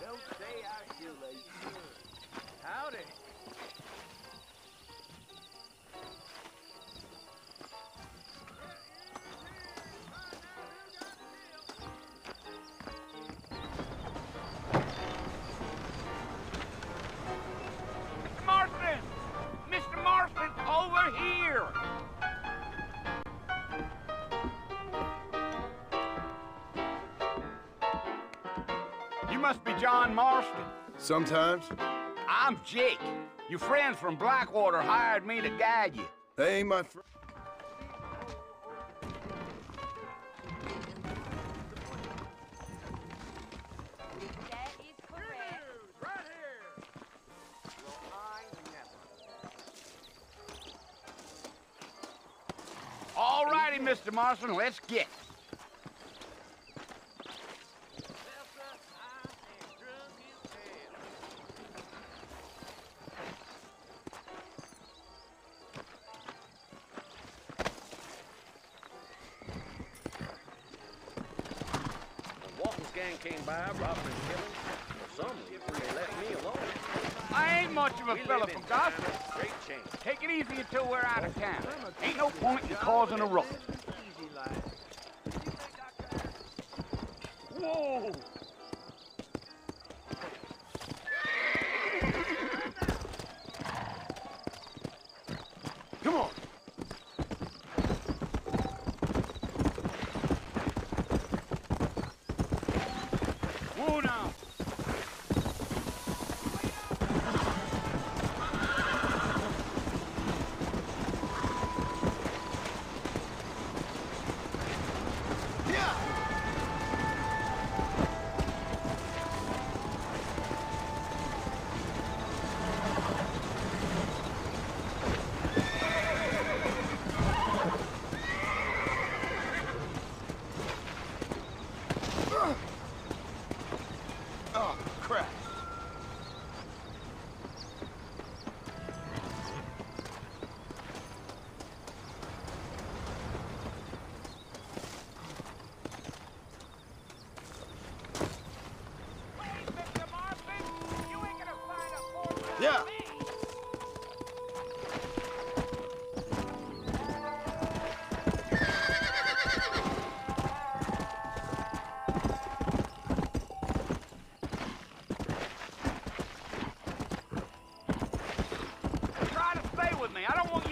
Don't say our shoelace. Howdy. Must be John Marston. Sometimes. I'm Jake. Your friends from Blackwater hired me to guide you. They ain't my fr- That is correct. Right here. Well, I never. All righty, Mr. Marston, let's get. Gang came by, robbing and killing. Some when they left me alone. I ain't much of a We fella live for in gossip. Great change. Take it easy until we're out of town. Ain't no point in causing a ruckus. Whoa! Come on. Whoa Yeah. Try to stay with me. I don't want